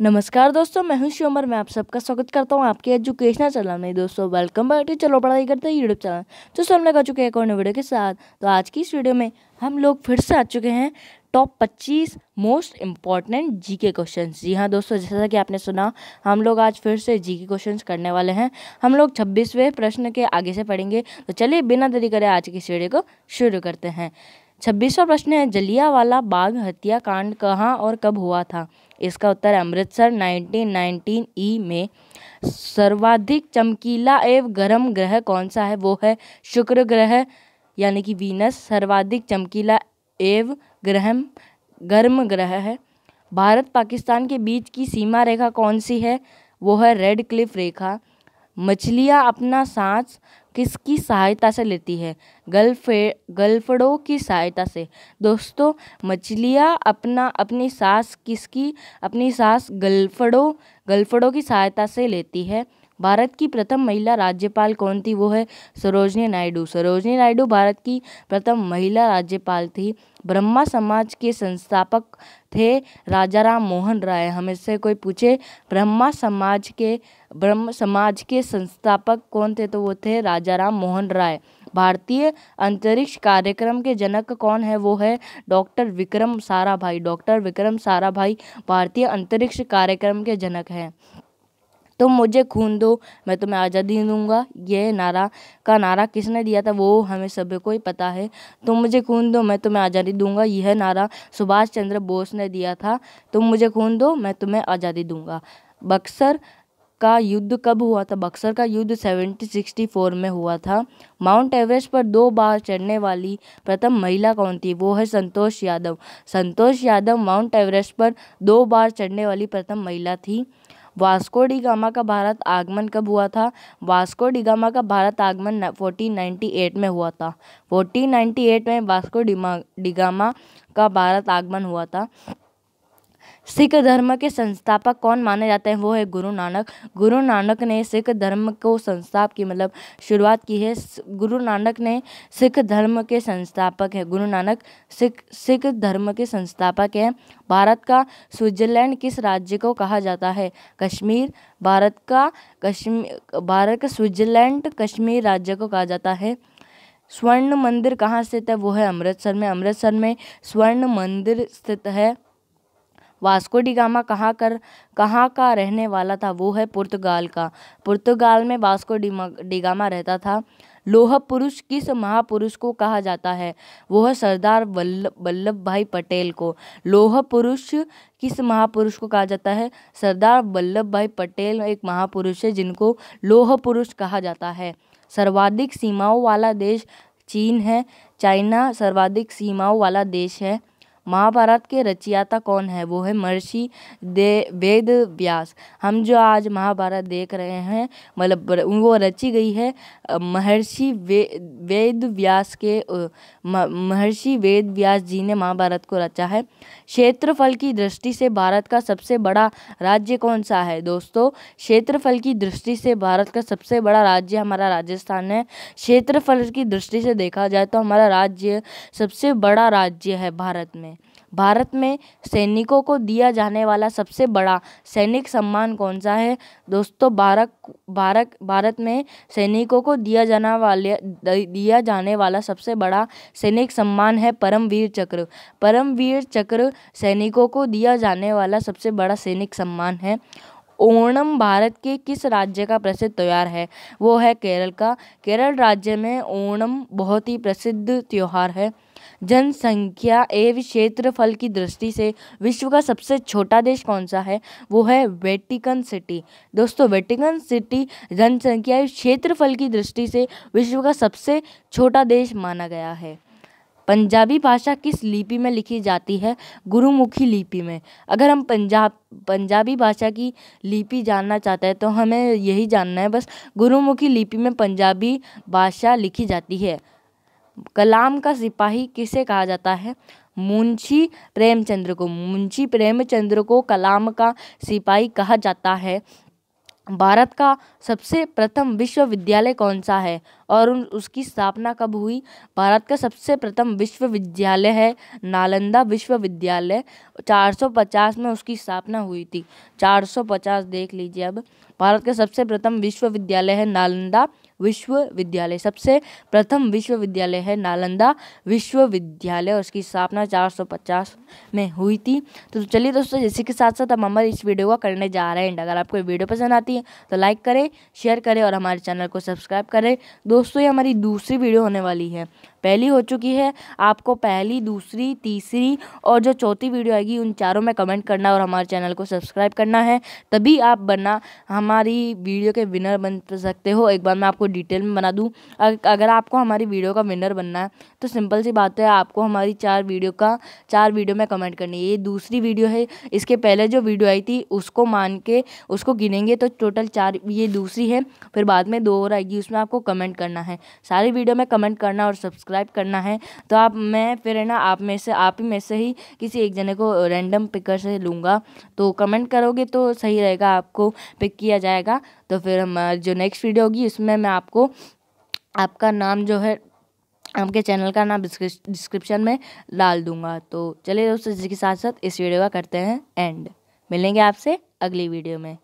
नमस्कार दोस्तों, मैं हूँ शिवमर। मैं आप सबका स्वागत करता हूँ आपके एजुकेशनल चैनल में। दोस्तों वेलकम बैक टू चलो पढ़ाई करते हैं यूट्यूब चैनल हम लोग आ चुके हैं एक और वीडियो के साथ। तो आज की इस वीडियो में हम लोग फिर से आ चुके हैं टॉप 25 मोस्ट इंपॉर्टेंट जी के क्वेश्चन जी हाँ दोस्तों, जैसा कि आपने सुना, हम लोग आज फिर से जी के क्वेश्चन करने वाले हैं। हम लोग छब्बीसवें प्रश्न के आगे से पढ़ेंगे। तो चलिए बिना देरी करे आज की इस वीडियो को शुरू करते हैं। छब्बीसवा प्रश्न है, जलियावाला बाग हत्याकांड कहाँ और कब हुआ था? इसका उत्तर अमृतसर 1919 ई में। सर्वाधिक चमकीला एवं गर्म ग्रह कौन सा है? वो है शुक्र ग्रह, यानी कि वीनस। सर्वाधिक चमकीला एवं ग्रह गर्म ग्रह है। भारत पाकिस्तान के बीच की सीमा रेखा कौन सी है? वो है रेड क्लिफ रेखा। मछलियाँ अपना सांस किसकी सहायता से लेती है? गल्फे, गल्फड़ों की सहायता से। दोस्तों, मछलियाँ अपना, अपनी सांस किसकी, अपनी सांस गल्फड़ों गल्फड़ों की सहायता से लेती है। भारत की प्रथम महिला राज्यपाल कौन थी? वो है सरोजनी नायडू। सरोजनी नायडू भारत की प्रथम महिला राज्यपाल थी। ब्रह्मा समाज के संस्थापक थे राजा राम मोहन राय। हमें से कोई पूछे? ब्रह्मा समाज के, ब्रह्म समाज के संस्थापक कौन थे? तो वो थे राजा राम मोहन राय। भारतीय अंतरिक्ष कार्यक्रम के जनक कौन है? वो है डॉक्टर विक्रम साराभाई। डॉक्टर विक्रम साराभाई भारतीय अंतरिक्ष कार्यक्रम के जनक हैं। तुम मुझे खून दो, मैं तुम्हें आज़ादी दूँगा। ये नारा का नारा किसने दिया था वो हमें सभी को ही पता है। तुम मुझे खून दो, मैं तुम्हें आज़ादी दूँगा। यह नारा सुभाष चंद्र बोस ने दिया था। तुम मुझे खून दो, मैं तुम्हें आज़ादी दूँगा। बक्सर का युद्ध कब हुआ था? बक्सर का युद्ध सेवेंटी सिक्सटी फोर में हुआ था। माउंट एवरेस्ट पर दो बार चढ़ने वाली प्रथम महिला कौन थी? वो है संतोष यादव। संतोष यादव माउंट एवरेस्ट पर दो बार चढ़ने वाली प्रथम महिला थी। वास्को डिगामा का भारत आगमन कब हुआ था? वास्को डिगामा का भारत आगमन 1498 में हुआ था। 1498 में वास्को डिमा डिगामा का भारत आगमन हुआ था। सिख धर्म के संस्थापक कौन माने जाते हैं? वो है गुरु नानक। गुरु नानक ने सिख धर्म को संस्थाप की मतलब शुरुआत की है। गुरु नानक ने सिख धर्म के संस्थापक है। गुरु नानक सिख सिख धर्म के संस्थापक हैं। भारत का स्विट्जरलैंड किस राज्य को कहा जाता है? कश्मीर। भारत का कश्मीर भारत का स्विट्जरलैंड कश्मीर राज्य को कहा जाता है। स्वर्ण मंदिर कहाँ स्थित है? वो है अमृतसर में। अमृतसर में स्वर्ण मंदिर स्थित है। वास्को डिगामा कहाँ कर, कहाँ का रहने वाला था? वो है पुर्तगाल का। पुर्तगाल में वास्को डिगामा रहता था। लोह पुरुष किस महापुरुष को कहा जाता है? वो है सरदार वल्लभ वल्लभ भाई पटेल को। लोह पुरुष किस महापुरुष को कहा जाता है? सरदार वल्लभ भाई पटेल एक महापुरुष है जिनको लोह पुरुष कहा जाता है। सर्वाधिक सीमाओं वाला देश चीन है। चाइना सर्वाधिक सीमाओं वाला देश है। महाभारत के रचयिता कौन है? वो है महर्षि दे वेद व्यास हम जो आज महाभारत देख रहे हैं मतलब वो रची गई है महर्षि वे वेद व्यास के महर्षि वेद व्यास जी ने महाभारत को रचा है। क्षेत्रफल की दृष्टि से भारत का सबसे बड़ा राज्य कौन सा है? दोस्तों, क्षेत्रफल की दृष्टि से भारत का सबसे बड़ा राज्य हमारा राजस्थान है। क्षेत्रफल की दृष्टि से देखा जाए तो हमारा राज्य सबसे बड़ा राज्य है भारत में। भारत में सैनिकों को दिया जाने वाला सबसे बड़ा सैनिक सम्मान कौन सा है? दोस्तों भारत भारत भारत में सैनिकों को दिया जाना वाले दिया जाने वाला सबसे बड़ा सैनिक सम्मान है परमवीर चक्र। परमवीर चक्र सैनिकों को दिया जाने वाला सबसे बड़ा सैनिक सम्मान है। ओणम भारत के किस राज्य का प्रसिद्ध त्यौहार है? वो है केरल का। केरल राज्य में ओणम बहुत ही प्रसिद्ध त्यौहार है। जनसंख्या एवं क्षेत्रफल की दृष्टि से विश्व का सबसे छोटा देश कौन सा है? वो है वेटिकन सिटी। दोस्तों, वेटिकन सिटी जनसंख्या एवं क्षेत्रफल की दृष्टि से विश्व का सबसे छोटा देश माना गया है। पंजाबी भाषा किस लिपि में लिखी जाती है? गुरुमुखी लिपि में। अगर हम पंजाब, पंजाबी भाषा की लिपि जानना चाहते हैं तो हमें यही जानना है, बस गुरुमुखी लिपि में पंजाबी भाषा लिखी जाती है। कलाम का सिपाही किसे कहा जाता है? मुंशी प्रेमचंद्र को। मुंशी प्रेमचंद्र को कलाम का सिपाही कहा जाता है। भारत का सबसे प्रथम विश्वविद्यालय कौन सा है? और उन, उसकी स्थापना कब हुई? भारत का सबसे प्रथम विश्वविद्यालय है नालंदा विश्वविद्यालय। 450 में उसकी स्थापना हुई थी। 450 देख लीजिए अब। भारत का सबसे प्रथम विश्वविद्यालय है नालंदा। विश्वविद्यालय। सबसे प्रथम विश्वविद्यालय है नालंदा विश्वविद्यालय और उसकी स्थापना 450 में हुई थी। तो चलिए दोस्तों, इसी के साथ साथ हम हमारे इस वीडियो को करने जा रहे हैं। अगर आपको वीडियो पसंद आती है तो लाइक करें, शेयर करें और हमारे चैनल को सब्सक्राइब करें। दोस्तों, ये हमारी दूसरी वीडियो होने वाली है। पहली हो चुकी है आपको पहली, दूसरी, तीसरी और जो चौथी वीडियो आएगी, उन चारों में कमेंट करना और हमारे चैनल को सब्सक्राइब करना है। तभी आप बनना हमारी वीडियो के विनर बन सकते हो। एक बार मैं आपको डिटेल में बना दूँ। अगर आपको हमारी वीडियो का विनर बनना है तो सिंपल सी बात है, आपको हमारी चार वीडियो का, चार वीडियो में कमेंट करनी है। ये दूसरी वीडियो है, इसके पहले जो वीडियो आई थी, उसको मान के, उसको गिनेंगे तो टोटल चार, ये दूसरी है, फिर बाद में दो और आएगी, उसमें आपको कमेंट करना है। सारी वीडियो में कमेंट करना और सब्सक्राइब करना है तो आप, मैं फिर है ना, आप में से, आप ही में से ही किसी एक जने को रैंडम पिकर से लूँगा। तो कमेंट करोगे तो सही रहेगा, आपको पिक किया जाएगा। तो फिर हम जो नेक्स्ट वीडियो होगी, उसमें मैं आपको, आपका नाम जो है, आपके चैनल का नाम डिस्क्रिप्शन में डाल दूँगा। तो चलिए दोस्तों, इसी के साथ साथ इस वीडियो का करते हैं एंड मिलेंगे आपसे अगली वीडियो में।